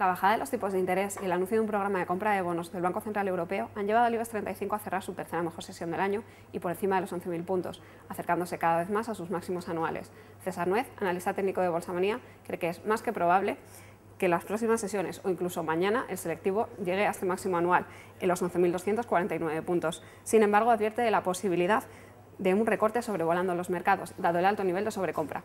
La bajada de los tipos de interés y el anuncio de un programa de compra de bonos del Banco Central Europeo han llevado al IBEX 35 a cerrar su tercera mejor sesión del año y por encima de los 11.000 puntos, acercándose cada vez más a sus máximos anuales. César Nuez, analista técnico de Bolsa Manía, cree que es más que probable que en las próximas sesiones o incluso mañana el selectivo llegue a este máximo anual en los 11.249 puntos. Sin embargo, advierte de la posibilidad de un recorte sobrevolando los mercados, dado el alto nivel de sobrecompra.